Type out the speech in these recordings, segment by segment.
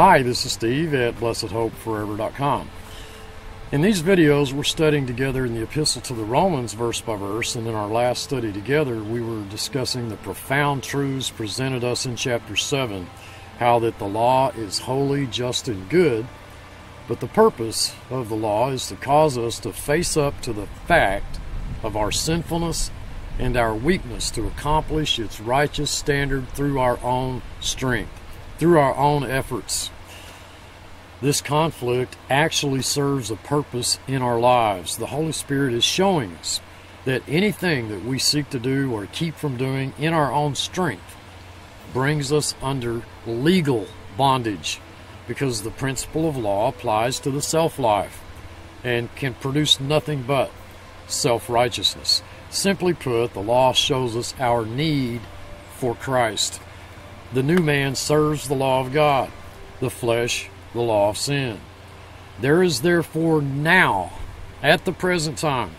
Hi, this is Steve at BlessedHopeForever.com. In these videos, we're studying together in the Epistle to the Romans, verse by verse, and in our last study together, we were discussing the profound truths presented us in chapter 7 how that the law is holy, just, and good, but the purpose of the law is to cause us to face up to the fact of our sinfulness and our weakness to accomplish its righteous standard through our own strength, through our own efforts. This conflict actually serves a purpose in our lives. The Holy Spirit is showing us that anything that we seek to do or keep from doing in our own strength brings us under legal bondage because the principle of law applies to the self life and can produce nothing but self righteousness. Simply put, the law shows us our need for Christ. The new man serves the law of God, the flesh, the law of sin. There is therefore now, at the present time,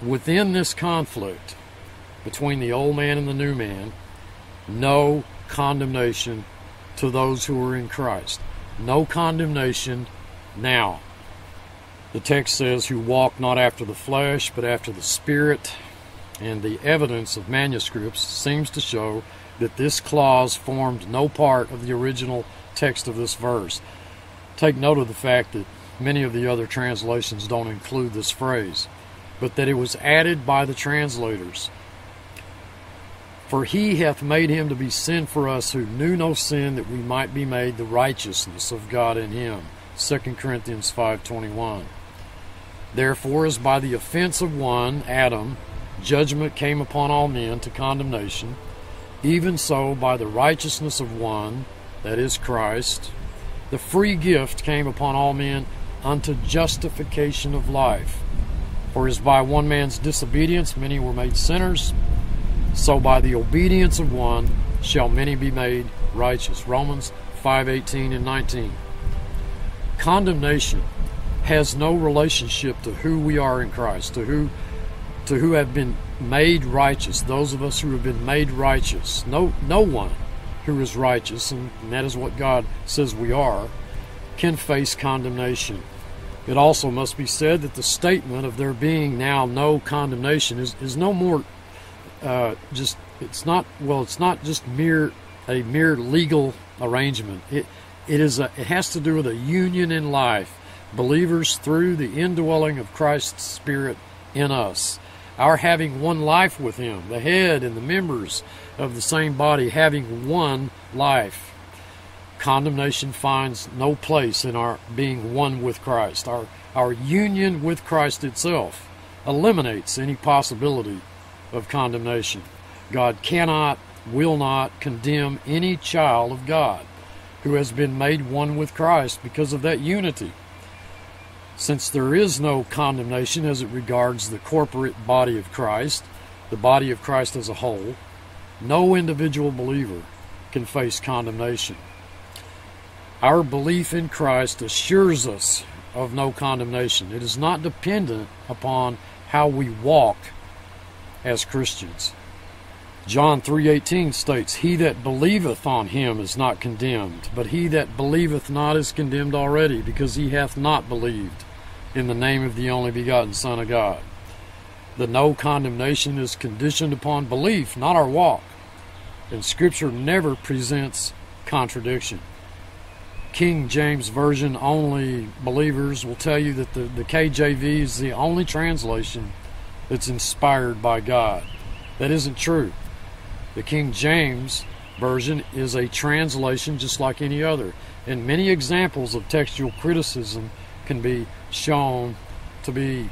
within this conflict between the old man and the new man, no condemnation to those who are in Christ. No condemnation now. The text says, who walk not after the flesh, but after the Spirit. And the evidence of manuscripts seems to show that this clause formed no part of the original text of this verse. Take note of the fact that many of the other translations don't include this phrase, but that it was added by the translators. For he hath made him to be sin for us who knew no sin, that we might be made the righteousness of God in him. 2 Corinthians 5.21 Therefore, as by the offense of one, Adam, judgment came upon all men to condemnation, even so by the righteousness of one, that is Christ, the free gift came upon all men unto justification of life. For as by one man's disobedience many were made sinners, so by the obedience of one shall many be made righteous. Romans 5:18 and 19. Condemnation has no relationship to who we are in Christ, to who to who have been made righteous, those of us who have been made righteous. No no one who is righteous, and that is what God says we are, can face condemnation. It also must be said that the statement of there being now no condemnation is, is no more uh, just it's not well it's not just mere a mere legal arrangement. It it is a, it has to do with a union in life believers through the indwelling of Christ's Spirit in us. Our having one life with Him, the head and the members of the same body having one life. Condemnation finds no place in our being one with Christ. Our, our union with Christ itself eliminates any possibility of condemnation. God cannot, will not condemn any child of God who has been made one with Christ because of that unity. Since there is no condemnation as it regards the corporate body of Christ, the body of Christ as a whole, no individual believer can face condemnation. Our belief in Christ assures us of no condemnation. It is not dependent upon how we walk as Christians. John 3:18 states, "He that believeth on him is not condemned, but he that believeth not is condemned already, because he hath not believed in the name of the only begotten Son of God. The no condemnation is conditioned upon belief, not our walk. And Scripture never presents contradiction. King James Version only believers will tell you that the, the KJV is the only translation that's inspired by God. That isn't true. The King James Version is a translation just like any other. And many examples of textual criticism can be shown to be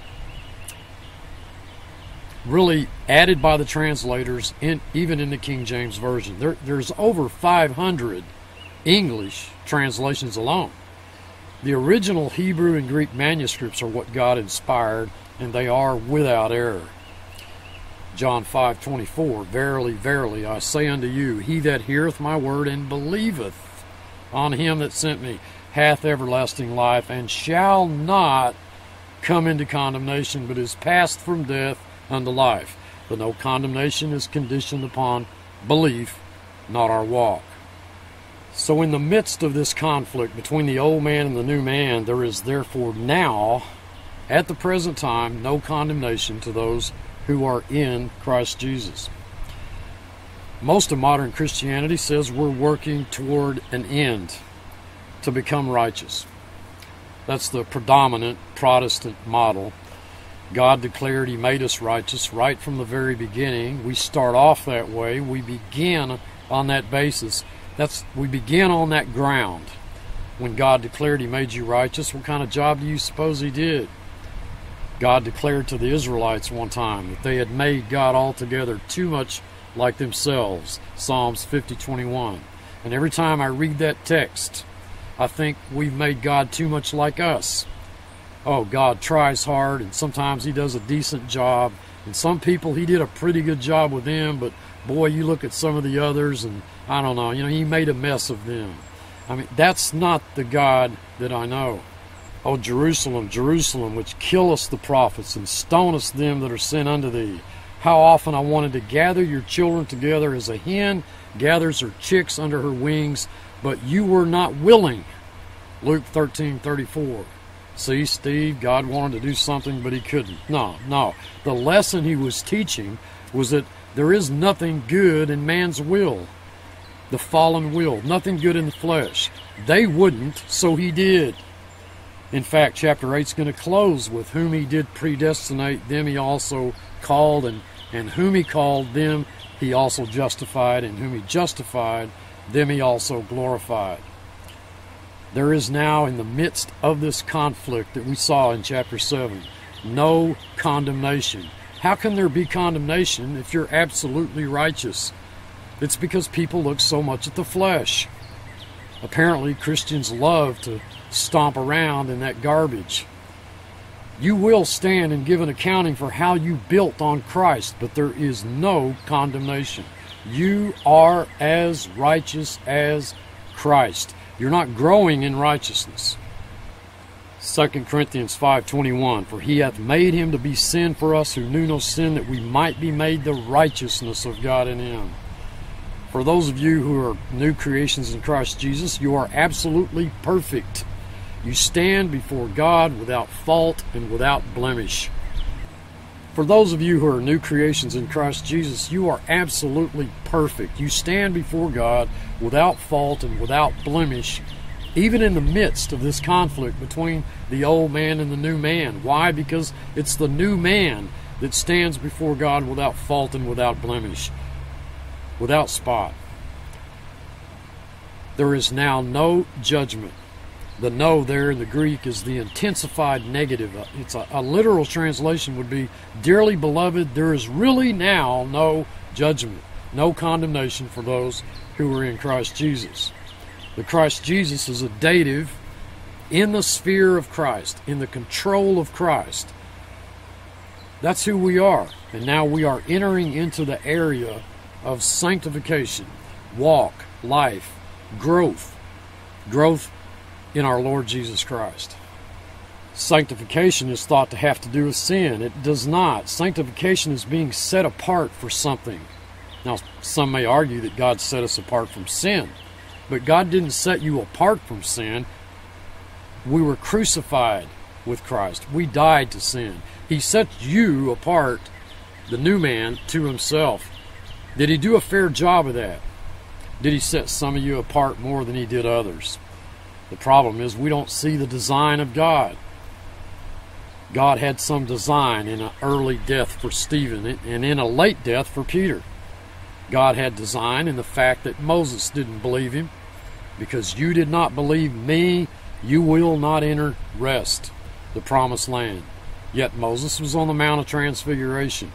really added by the translators in even in the King James version. There, there's over 500 English translations alone. The original Hebrew and Greek manuscripts are what God inspired, and they are without error. John 5:24 Verily verily I say unto you he that heareth my word and believeth on him that sent me hath everlasting life, and shall not come into condemnation, but is passed from death unto life. But no condemnation is conditioned upon belief, not our walk. So, in the midst of this conflict between the old man and the new man, there is therefore now, at the present time, no condemnation to those who are in Christ Jesus. Most of modern Christianity says we're working toward an end to become righteous. That's the predominant Protestant model. God declared He made us righteous right from the very beginning. We start off that way. We begin on that basis. That's we begin on that ground. When God declared He made you righteous, what kind of job do you suppose He did? God declared to the Israelites one time that they had made God altogether too much like themselves. Psalms 50:21. And every time I read that text, I think we've made God too much like us. Oh, God tries hard and sometimes he does a decent job. And some people he did a pretty good job with them, but boy, you look at some of the others and I don't know, you know, he made a mess of them. I mean, that's not the God that I know. Oh, Jerusalem, Jerusalem, which killest the prophets and stonest them that are sent unto thee. How often I wanted to gather your children together as a hen gathers her chicks under her wings, but you were not willing. Luke 13 34. See, Steve, God wanted to do something, but he couldn't. No, no. The lesson he was teaching was that there is nothing good in man's will, the fallen will, nothing good in the flesh. They wouldn't, so he did. In fact, chapter 8 is going to close with whom he did predestinate, them he also called, and, and whom he called, them he also justified, and whom he justified, them he also glorified. There is now, in the midst of this conflict that we saw in chapter 7, no condemnation. How can there be condemnation if you're absolutely righteous? It's because people look so much at the flesh. Apparently, Christians love to stomp around in that garbage. You will stand and give an accounting for how you built on Christ, but there is no condemnation. You are as righteous as Christ. You're not growing in righteousness. 2 Corinthians 5:21 For he hath made him to be sin for us who knew no sin that we might be made the righteousness of God in him. For those of you who are new creations in Christ Jesus, you are absolutely perfect. You stand before God without fault and without blemish. For those of you who are new creations in Christ Jesus, you are absolutely perfect. You stand before God without fault and without blemish, even in the midst of this conflict between the old man and the new man. Why? Because it's the new man that stands before God without fault and without blemish, without spot. There is now no judgment the no there in the Greek is the intensified negative. Uh, it's a, a, literal translation would be, Dearly beloved, there is really now no judgment, no condemnation for those who are in Christ Jesus. The Christ Jesus is a dative in the sphere of Christ, in the control of Christ. That's who we are. And now we are entering into the area of sanctification, walk, life, growth. Growth in our Lord Jesus Christ. Sanctification is thought to have to do with sin. It does not. Sanctification is being set apart for something. Now, some may argue that God set us apart from sin, but God didn't set you apart from sin. We were crucified with Christ, we died to sin. He set you apart, the new man, to Himself. Did He do a fair job of that? Did He set some of you apart more than He did others? The problem is we don't see the design of God. God had some design in an early death for Stephen and in a late death for Peter. God had design in the fact that Moses didn't believe him. Because you did not believe me, you will not enter rest, the promised land. Yet Moses was on the Mount of Transfiguration.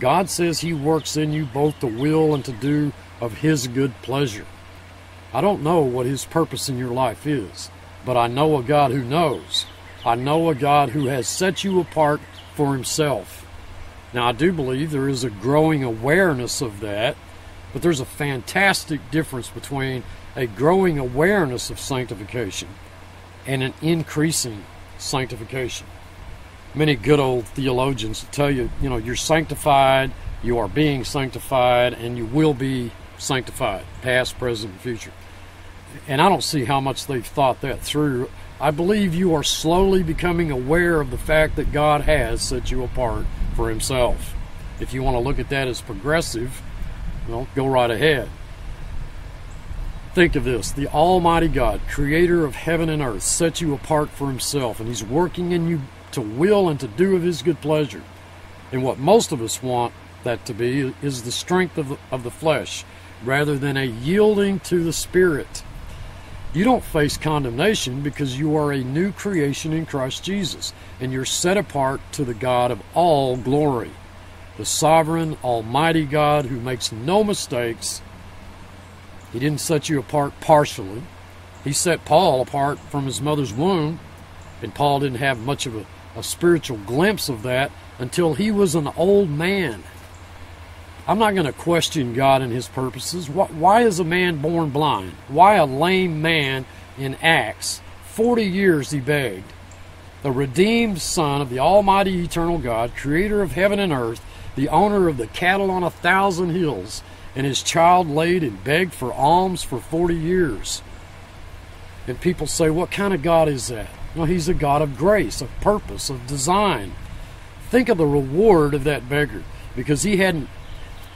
God says he works in you both to will and to do of his good pleasure. I don't know what His purpose in your life is, but I know a God who knows. I know a God who has set you apart for Himself. Now, I do believe there is a growing awareness of that, but there's a fantastic difference between a growing awareness of sanctification and an increasing sanctification. Many good old theologians tell you, you know, you're sanctified, you are being sanctified, and you will be sanctified, past, present, and future. and I don't see how much they've thought that through. I believe you are slowly becoming aware of the fact that God has set you apart for Himself. If you want to look at that as progressive, well, go right ahead. Think of this the Almighty God, creator of heaven and earth, set you apart for Himself, and He's working in you to will and to do of His good pleasure. And what most of us want that to be is the strength of the, of the flesh rather than a yielding to the Spirit. You don't face condemnation because you are a new creation in Christ Jesus and you're set apart to the God of all glory, the sovereign, almighty God who makes no mistakes. He didn't set you apart partially. He set Paul apart from his mother's womb, and Paul didn't have much of a, a spiritual glimpse of that until he was an old man. I'm not going to question God and his purposes. Why is a man born blind? Why a lame man in Acts? 40 years he begged. The redeemed Son of the Almighty Eternal God, creator of heaven and earth, the owner of the cattle on a thousand hills, and his child laid and begged for alms for 40 years. And people say, What kind of God is that? Well, he's a God of grace, of purpose, of design. Think of the reward of that beggar because he hadn't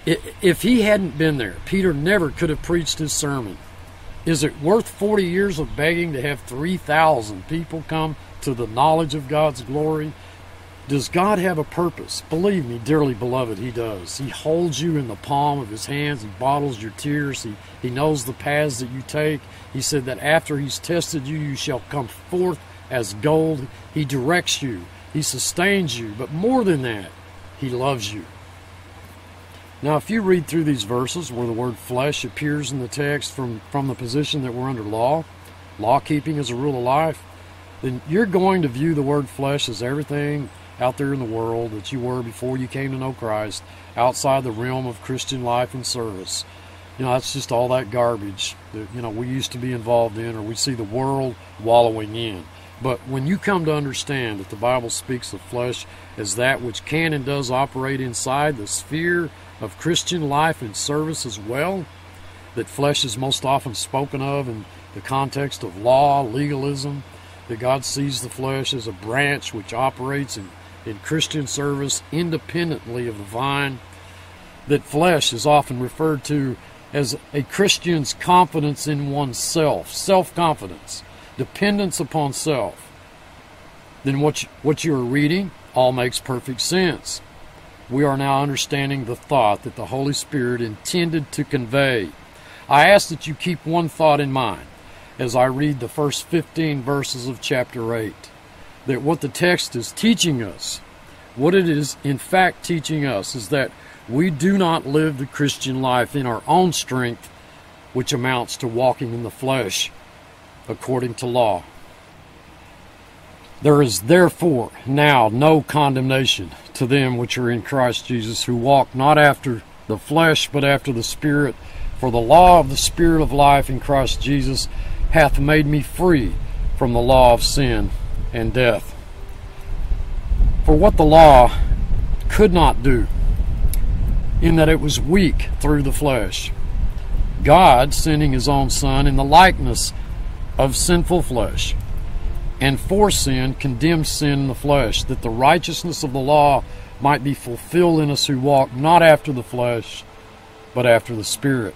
if he hadn't been there, Peter never could have preached his sermon. Is it worth 40 years of begging to have 3,000 people come to the knowledge of God's glory? Does God have a purpose? Believe me, dearly beloved, He does. He holds you in the palm of His hands. He bottles your tears. He, he knows the paths that you take. He said that after He's tested you, you shall come forth as gold. He directs you. He sustains you. But more than that, He loves you. Now, if you read through these verses where the word flesh appears in the text from, from the position that we're under law, law keeping as a rule of life, then you're going to view the word flesh as everything out there in the world that you were before you came to know Christ, outside the realm of Christian life and service. You know, that's just all that garbage that, you know, we used to be involved in or we see the world wallowing in. But when you come to understand that the Bible speaks of flesh as that which can and does operate inside the sphere of Christian life and service as well, that flesh is most often spoken of in the context of law, legalism, that God sees the flesh as a branch which operates in, in Christian service independently of the vine, that flesh is often referred to as a Christian's confidence in oneself, self confidence, dependence upon self. Then what, you, what you are reading all makes perfect sense we are now understanding the thought that the Holy Spirit intended to convey. I ask that you keep one thought in mind as I read the first 15 verses of chapter 8 that what the text is teaching us, what it is in fact teaching us, is that we do not live the Christian life in our own strength, which amounts to walking in the flesh according to law. There is therefore now no condemnation to them which are in Christ Jesus, who walk not after the flesh, but after the Spirit. For the law of the Spirit of life in Christ Jesus hath made me free from the law of sin and death. For what the law could not do, in that it was weak through the flesh, God sending his own Son in the likeness of sinful flesh and for sin condemned sin in the flesh, that the righteousness of the law might be fulfilled in us who walk not after the flesh, but after the Spirit.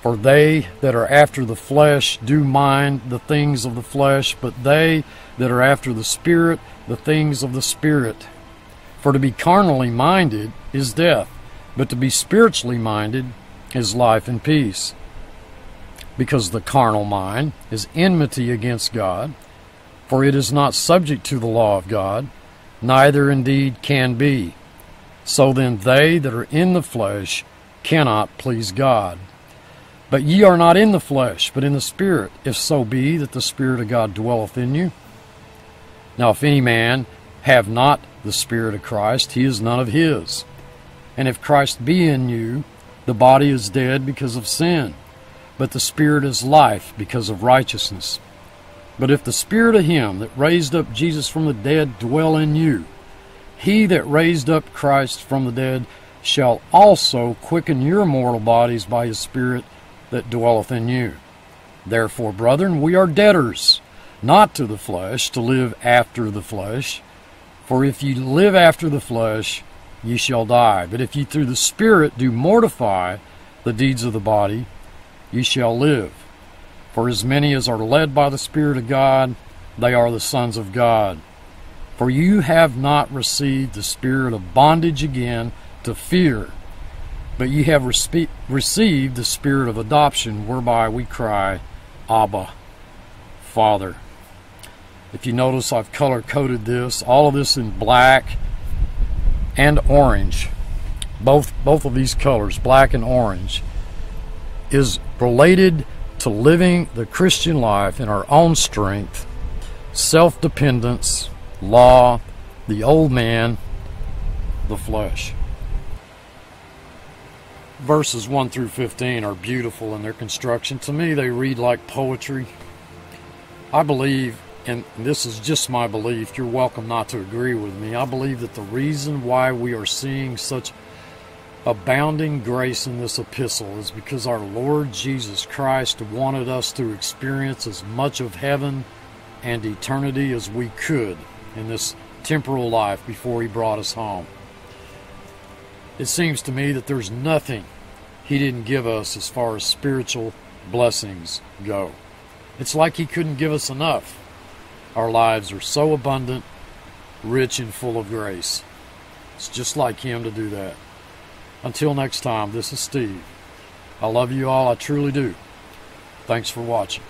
For they that are after the flesh do mind the things of the flesh, but they that are after the Spirit, the things of the Spirit. For to be carnally minded is death, but to be spiritually minded is life and peace. Because the carnal mind is enmity against God for it is not subject to the law of God, neither indeed can be. So then they that are in the flesh cannot please God. But ye are not in the flesh, but in the Spirit, if so be that the Spirit of God dwelleth in you. Now if any man have not the Spirit of Christ, he is none of his. And if Christ be in you, the body is dead because of sin, but the Spirit is life because of righteousness. But if the Spirit of Him that raised up Jesus from the dead dwell in you, He that raised up Christ from the dead shall also quicken your mortal bodies by His Spirit that dwelleth in you. Therefore, brethren, we are debtors, not to the flesh, to live after the flesh. For if you live after the flesh, ye shall die. But if ye through the Spirit do mortify the deeds of the body, ye shall live. For as many as are led by the Spirit of God, they are the sons of God. For you have not received the spirit of bondage again to fear, but you have respe- received the spirit of adoption, whereby we cry, Abba, Father. If you notice, I've color coded this, all of this in black and orange. Both both of these colors, black and orange, is related to living the Christian life in our own strength, self dependence, law, the old man, the flesh. Verses 1 through 15 are beautiful in their construction. To me, they read like poetry. I believe, and this is just my belief, you're welcome not to agree with me. I believe that the reason why we are seeing such abounding grace in this epistle is because our Lord Jesus Christ wanted us to experience as much of heaven and eternity as we could in this temporal life before he brought us home. It seems to me that there's nothing he didn't give us as far as spiritual blessings go. It's like he couldn't give us enough. Our lives are so abundant, rich, and full of grace. It's just like him to do that. Until next time, this is Steve. I love you all, I truly do. Thanks for watching.